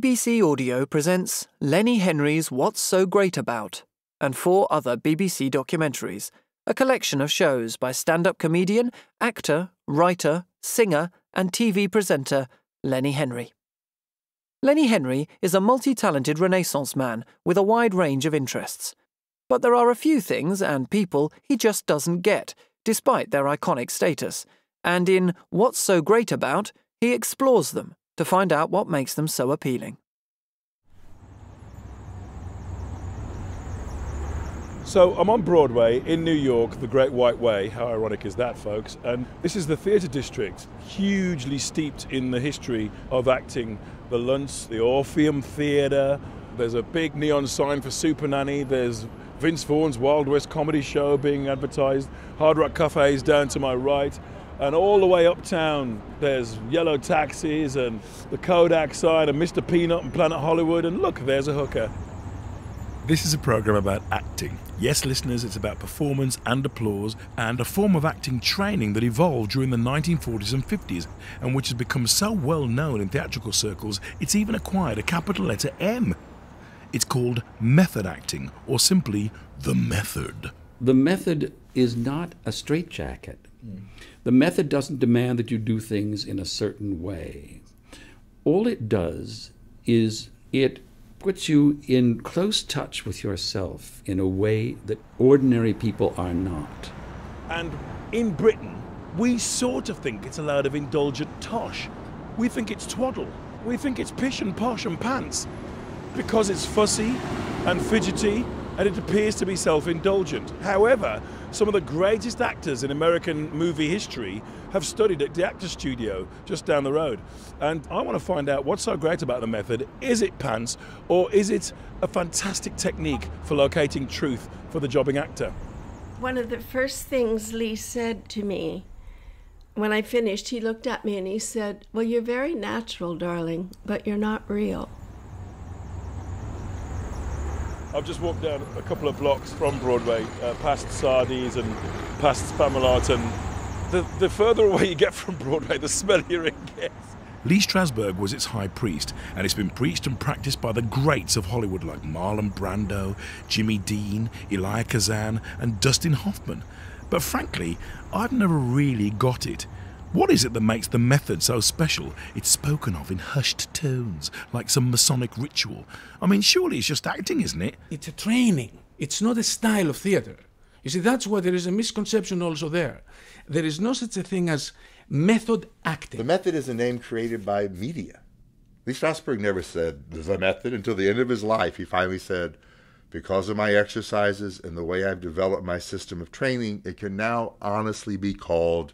BBC Audio presents Lenny Henry's What's So Great About and four other BBC documentaries, a collection of shows by stand up comedian, actor, writer, singer, and TV presenter Lenny Henry. Lenny Henry is a multi talented Renaissance man with a wide range of interests. But there are a few things and people he just doesn't get, despite their iconic status. And in What's So Great About, he explores them to find out what makes them so appealing. So I'm on Broadway in New York, the Great White Way. How ironic is that, folks? And this is the theatre district, hugely steeped in the history of acting. The Luntz, the Orpheum Theatre. There's a big neon sign for Super Nanny. There's Vince Vaughn's Wild West comedy show being advertised. Hard Rock Cafes down to my right. And all the way uptown, there's yellow taxis and the Kodak sign and Mr. Peanut and Planet Hollywood. And look, there's a hooker. This is a program about acting. Yes, listeners, it's about performance and applause and a form of acting training that evolved during the 1940s and 50s and which has become so well known in theatrical circles it's even acquired a capital letter M. It's called method acting or simply the method. The method is not a straitjacket. Mm. The method doesn't demand that you do things in a certain way. All it does is it puts you in close touch with yourself in a way that ordinary people are not. And in Britain, we sort of think it's a load of indulgent tosh. We think it's twaddle. We think it's pish and posh and pants. Because it's fussy and fidgety and it appears to be self indulgent. However, some of the greatest actors in American movie history have studied at the Actors Studio just down the road. And I want to find out what's so great about the method. Is it pants or is it a fantastic technique for locating truth for the jobbing actor? One of the first things Lee said to me when I finished, he looked at me and he said, Well, you're very natural, darling, but you're not real. I've just walked down a couple of blocks from Broadway, uh, past Sardi's and past Spamalot, and the, the further away you get from Broadway, the smellier it gets. Lee Strasberg was its high priest, and it's been preached and practiced by the greats of Hollywood like Marlon Brando, Jimmy Dean, Elia Kazan, and Dustin Hoffman. But frankly, I've never really got it. What is it that makes the method so special? It's spoken of in hushed tones, like some Masonic ritual. I mean, surely it's just acting, isn't it? It's a training. It's not a style of theater. You see, that's why there is a misconception also there. There is no such a thing as method acting. The method is a name created by media. Lee Strasberg never said the method until the end of his life. He finally said, because of my exercises and the way I've developed my system of training, it can now honestly be called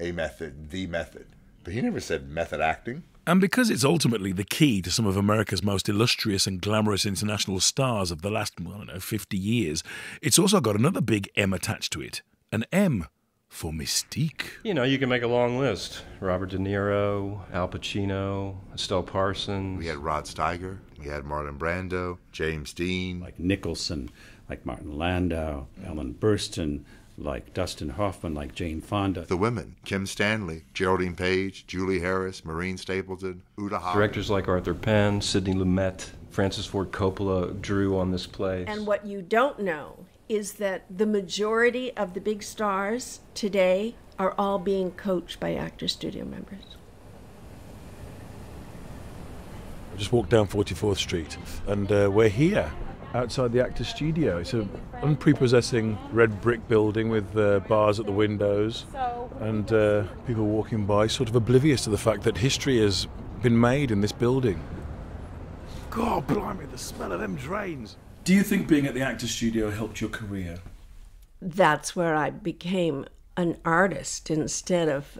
a method, the method. But he never said method acting. And because it's ultimately the key to some of America's most illustrious and glamorous international stars of the last, well, I don't know, 50 years, it's also got another big M attached to it an M for mystique. You know, you can make a long list Robert De Niro, Al Pacino, Estelle Parsons. We had Rod Steiger, we had Marlon Brando, James Dean. Like Nicholson, like Martin Landau, Ellen Burstyn, like Dustin Hoffman, like Jane Fonda. The women, Kim Stanley, Geraldine Page, Julie Harris, Maureen Stapleton, Uta Hagen. Directors like Arthur Penn, Sidney Lumet, Francis Ford Coppola drew on this play. And what you don't know is that the majority of the big stars today are all being coached by actor studio members. I just walked down 44th Street and uh, we're here outside the actor studio. It's an unprepossessing red brick building with uh, bars at the windows and uh, people walking by, sort of oblivious to the fact that history has been made in this building. God blimey, the smell of them drains. Do you think being at the actor studio helped your career? That's where I became an artist instead of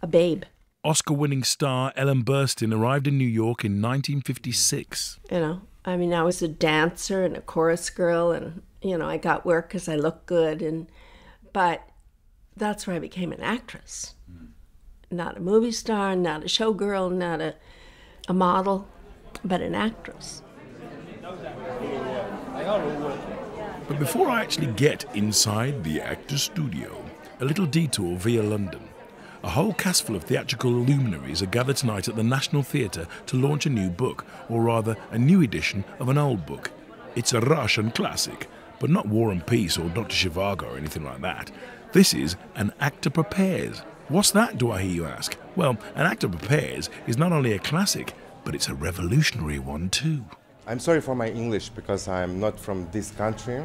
a babe. Oscar winning star Ellen Burstyn arrived in New York in 1956. You know, I mean, I was a dancer and a chorus girl, and you know, I got work because I looked good, and but that's where I became an actress, mm. not a movie star, not a showgirl, not a a model, but an actress. But before I actually get inside the actor's studio, a little detour via London. A whole castful of theatrical luminaries are gathered tonight at the National Theatre to launch a new book, or rather, a new edition of an old book. It's a Russian classic, but not War and Peace or Dr. Zhivago or anything like that. This is An Actor Prepares. What's that, do I hear you ask? Well, An Actor Prepares is not only a classic, but it's a revolutionary one too. I'm sorry for my English because I'm not from this country,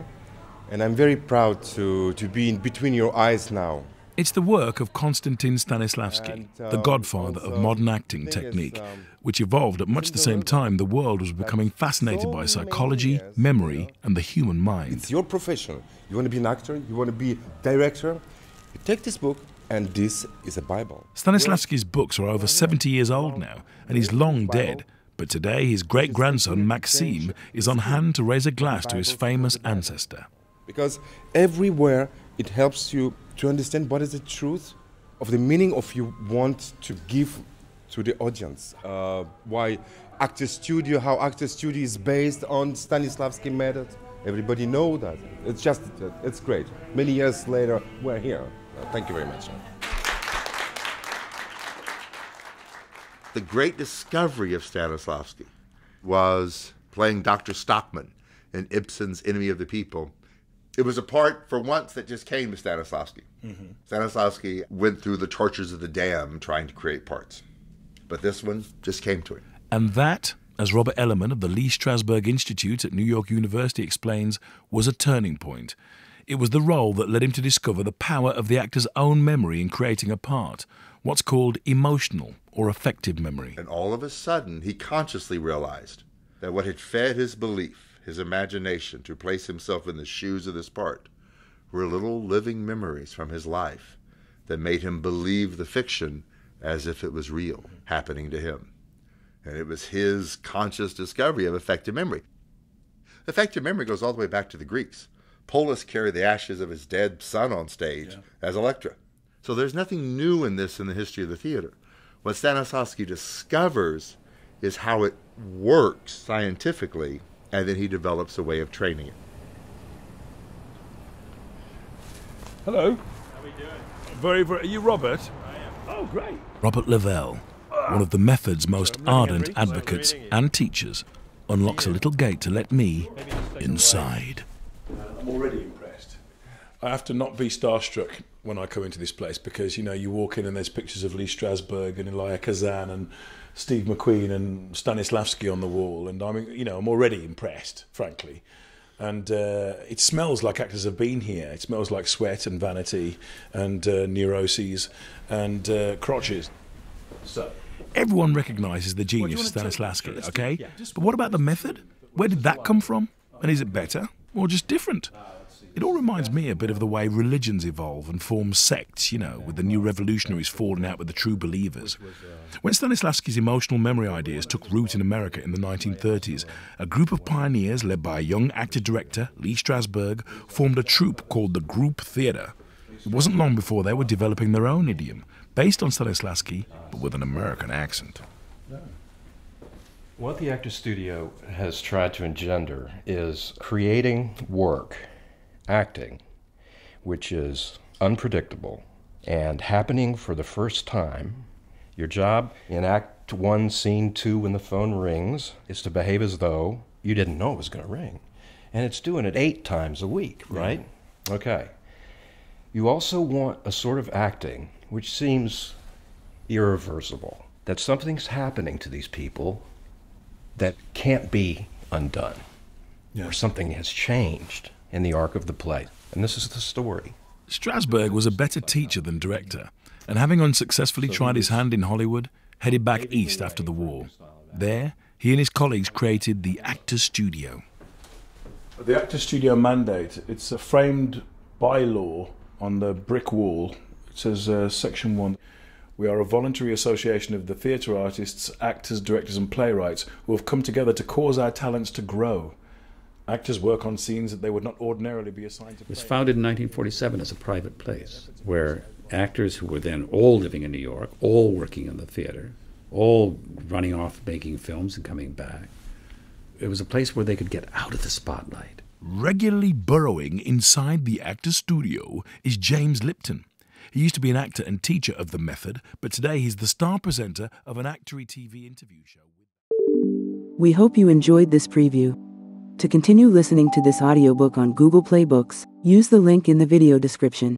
and I'm very proud to, to be in between your eyes now. It's the work of Konstantin Stanislavski, And, the um, godfather of modern acting thing is, technique, um, which evolved at much the same time the world was becoming fascinated by psychology, memory, and the human mind. It's your profession. You want to be an actor, you want to be a director. You take this book, and this is a Bible. Stanislavski's books are over 70 years old now, and he's long dead. But today, his great grandson, Maxime, is on hand to raise a glass to his famous ancestor. Because everywhere it helps you to understand what is the truth of the meaning of you want to give to the audience. Uh, why Actor Studio, how Actor Studio is based on Stanislavski method. Everybody know that. It's just, it's great. Many years later, we're here. Uh, thank you very much. The great discovery of Stanislavski was playing Dr. Stockman in Ibsen's Enemy of the People. It was a part for once that just came to Stanislavski. Mm-hmm. Stanislavski went through the tortures of the dam trying to create parts. But this one just came to him. And that, as Robert Ellerman of the Lee Strasberg Institute at New York University explains, was a turning point. It was the role that led him to discover the power of the actor's own memory in creating a part, what's called emotional or affective memory. And all of a sudden, he consciously realized that what had fed his belief, his imagination to place himself in the shoes of this part, were little living memories from his life that made him believe the fiction as if it was real, happening to him. And it was his conscious discovery of affective memory. Affective memory goes all the way back to the Greeks. Polus carried the ashes of his dead son on stage as Electra. So there's nothing new in this in the history of the theater. What Stanislavski discovers is how it works scientifically, and then he develops a way of training it. Hello. How are we doing? Very, very. Are you Robert? I am. Oh, great. Robert Lavelle, one of the method's most ardent advocates and teachers, unlocks a little gate to let me inside. I'm already impressed. I have to not be starstruck when I come into this place because you know you walk in and there's pictures of Lee Strasberg and Elia Kazan and Steve McQueen and Stanislavski on the wall, and I'm you know I'm already impressed, frankly. And uh, it smells like actors have been here. It smells like sweat and vanity and uh, neuroses and uh, crotches. So everyone recognises the genius of Stanislavski, okay? But what about the method? Where did that come from? And is it better or just different? It all reminds me a bit of the way religions evolve and form sects, you know, with the new revolutionaries falling out with the true believers. When Stanislavski's emotional memory ideas took root in America in the 1930s, a group of pioneers led by a young actor director, Lee Strasberg, formed a troupe called the Group Theatre. It wasn't long before they were developing their own idiom, based on Stanislavski, but with an American accent. What the Actor Studio has tried to engender is creating work, acting, which is unpredictable and happening for the first time. Your job in Act One, Scene Two, when the phone rings, is to behave as though you didn't know it was going to ring. And it's doing it eight times a week, right? Okay. You also want a sort of acting which seems irreversible, that something's happening to these people that can't be undone, or something has changed in the arc of the play. And this is the story. Strasberg was a better teacher than director, and having unsuccessfully tried his hand in Hollywood, headed back east after the war. There, he and his colleagues created the Actors Studio. The Actors Studio mandate, it's a framed bylaw on the brick wall. It says, uh, Section 1 We are a voluntary association of the theatre artists, actors, directors, and playwrights who have come together to cause our talents to grow. Actors work on scenes that they would not ordinarily be assigned to It was play. founded in 1947 as a private place where actors who were then all living in New York, all working in the theater, all running off making films and coming back. It was a place where they could get out of the spotlight. Regularly burrowing inside the actor's studio is James Lipton. He used to be an actor and teacher of the method, but today he's the star presenter of an Actory TV interview show. We hope you enjoyed this preview. To continue listening to this audiobook on Google Play Books, use the link in the video description.